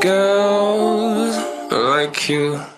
girls like you.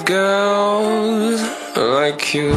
girls like you.